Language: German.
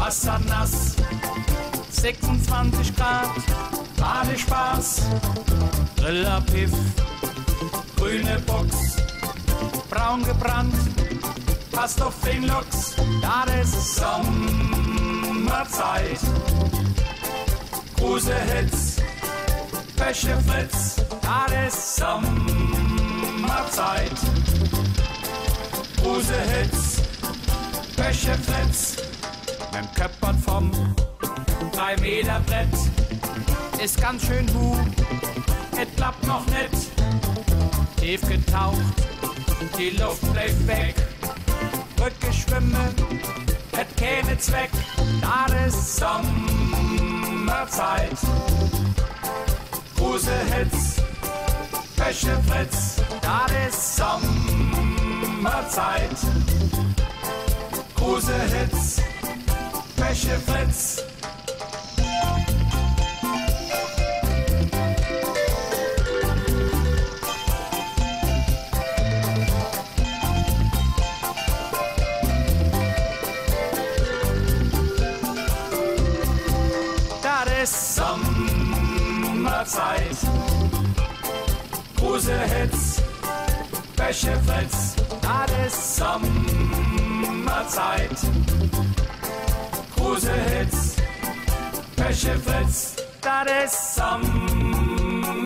Wassernass, 26 Grad, Badespaß, Rillerpiff, grüne Box, braun gebrannt, passt auf den Lux, da ist Sommerzeit. Kruse Hitz, Wäschefritz, da ist Sommerzeit. Kruse Hitz, Wäschefritz, mit Köppert vom 3 Meter Brett, ist ganz schön hu, es klappt noch nicht, tief getaucht, die Luft bleibt weg, rückgeschwimmen, et keine Zweck, da ist Sommerzeit. Kruse Hitz, Wäsche Fritz, da ist Sommerzeit. Kruse Hitz, Wäsche Fritz. Das ist Sommerzeit. Kruse Hitz, Wäsche Fritz, das ist Sommerzeit. Kruse Hitz, Wäsche Fritz, das ist Sommerzeit.